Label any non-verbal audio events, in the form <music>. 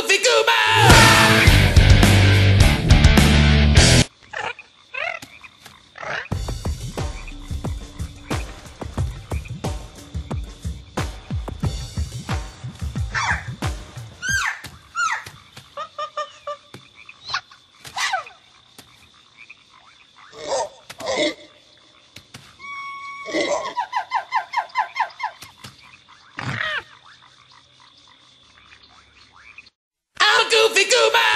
Goofy Goober! <laughs> Goofy Goober!